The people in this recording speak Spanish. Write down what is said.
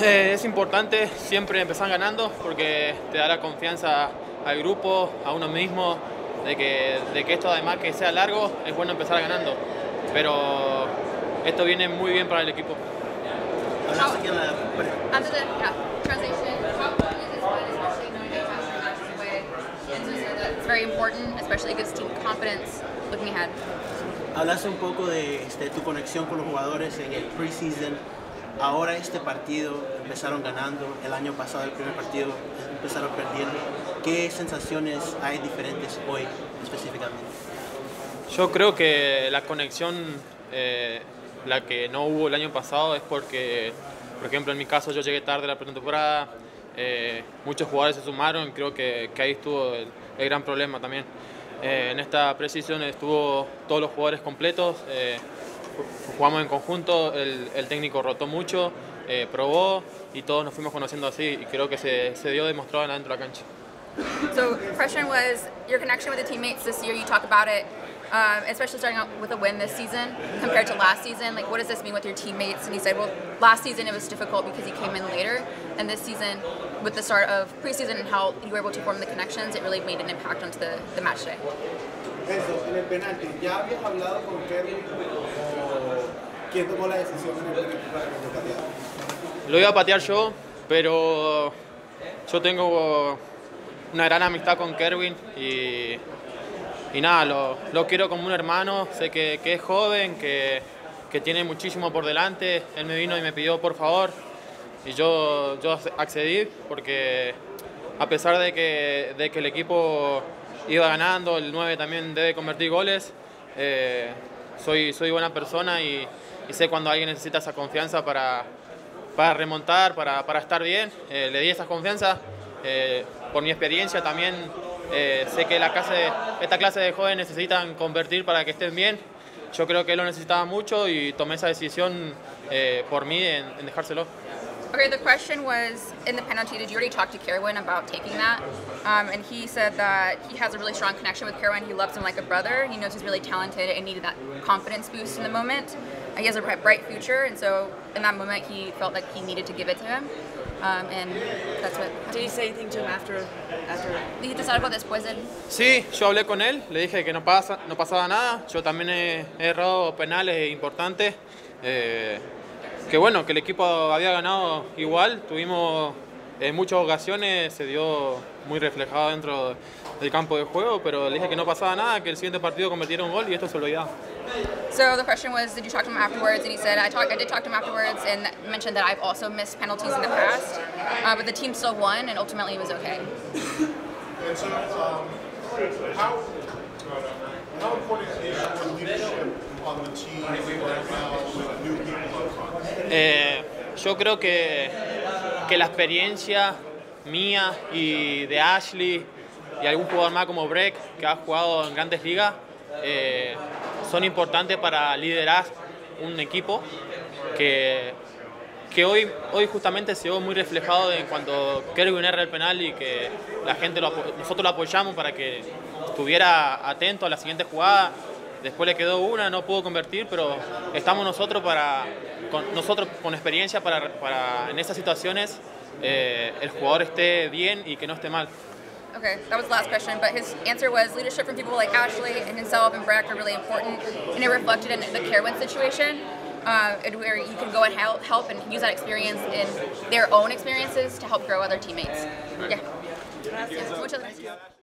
Eh, es importante siempre empezar ganando porque te da la confianza al grupo, a uno mismo, de que, de que esto además que sea largo es bueno empezar ganando. Pero esto viene muy bien para el equipo. Hablaste un poco de este, tu conexión con los jugadores en el preseason. Ahora este partido empezaron ganando, el año pasado el primer partido empezaron perdiendo. ¿Qué sensaciones hay diferentes hoy específicamente? Yo creo que la conexión, eh, la que no hubo el año pasado, es porque, por ejemplo, en mi caso yo llegué tarde a la pretemporada, eh, muchos jugadores se sumaron, creo que, que ahí estuvo el, el gran problema también. Eh, en esta precisión estuvo todos los jugadores completos, eh, jugamos en conjunto, el, el técnico rotó mucho, eh, probó y todos nos fuimos conociendo así y creo que se, se dio demostrado adentro de la cancha. So, question was your connection with the teammates this year. You talk about it, um, especially starting out with a win this season compared to last season. Like, what does this mean with your teammates? And he said, well, last season it was difficult because he came in later, and this season, with the start of preseason and how you were able to form the connections, it really made an impact onto the, the match day. Eso, en el penalti, ¿ya habías hablado con Kerry o quién tomó la decisión en el penalti para lo? Lo iba a patear yo, pero yo tengo una gran amistad con Kerwin y, y nada, lo, lo quiero como un hermano, sé que, que es joven, que, que tiene muchísimo por delante, él me vino y me pidió por favor y yo, yo accedí porque a pesar de que, de que el equipo iba ganando, el 9 también debe convertir goles, eh, soy, soy buena persona y, sé cuando alguien necesita esa confianza para, para remontar, para, para estar bien. Eh, le di esa confianza. eh, por mi experiencia también sé que la clase, esta clase de jóvenes necesitan convertir para que estén bien. Yo creo que él lo necesitaba mucho y tomé esa decisión por mí en dejárselo. Okay, the question was in the penalty, did you already talk to Kerwin about taking that? Um, and he said that he has a really strong connection with Kerwin. He loves him like a brother. He knows he's really talented and needed that confidence boost in the moment. And he has a bright bright future, and so in that moment, he felt like he needed to give it to him. Um, and that's what. Did you say anything to him after? After? ¿Dijiste algo después del Sí, yo hablé con él, le dije que no, pasa, no pasaba nada. Yo también he, he errado penales importantes. eh, que bueno, que el equipo había ganado igual. Tuvimos en muchas ocasiones, se dio muy reflejado dentro del campo de juego, pero le dije que no pasaba nada, que el siguiente partido convirtiera un gol y esto se olvidaba. So the question was, did you talk to him afterwards? And he said, I, talked, I did talk to him afterwards and mentioned that I've also missed penalties in the past, uh, but the team still won and ultimately it was okay. And so, um, how, how important is leadership on the team right now Eh, yo creo que, que la experiencia mía y de Ashley y algún jugador más como Breck, que ha jugado en grandes ligas, eh, son importantes para liderar un equipo que, que hoy, hoy justamente se vio muy reflejado en cuando Kerwin erra el penal y que la gente nosotros lo apoyamos para que estuviera atento a la siguiente jugada. Después le quedó una, no pudo convertir, pero estamos nosotros para con, nosotros con experiencia para, para en esas situaciones eh, el jugador esté bien y que no esté mal. Okay, that was the last question, but his answer was leadership from people like Ashley and himself and Breck are really important, and it reflected in the Kerwin situation, uh, and where you can go and help, help and use that experience in their own experiences to help grow other teammates. Yeah. Yeah, Muchas gracias.